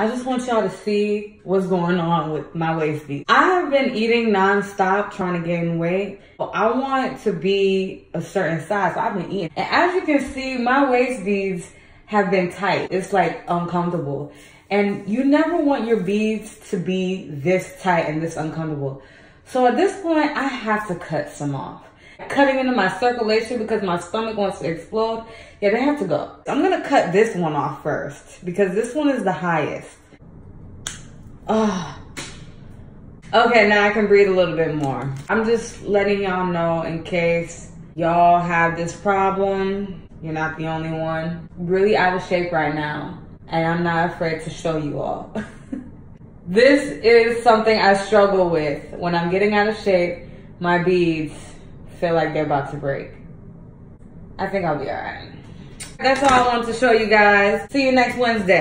I just want y'all to see what's going on with my waist beads. I have been eating nonstop trying to gain weight. I want to be a certain size, so I've been eating. And as you can see, my waist beads have been tight. It's like uncomfortable. And you never want your beads to be this tight and this uncomfortable. So at this point, I have to cut some off. Cutting into my circulation because my stomach wants to explode. Yeah, they have to go. I'm gonna cut this one off first because this one is the highest. Oh. Okay, now I can breathe a little bit more. I'm just letting y'all know in case y'all have this problem. You're not the only one. Really out of shape right now. And I'm not afraid to show you all. this is something I struggle with. When I'm getting out of shape, my beads feel like they're about to break. I think I'll be all right. That's all I wanted to show you guys. See you next Wednesday.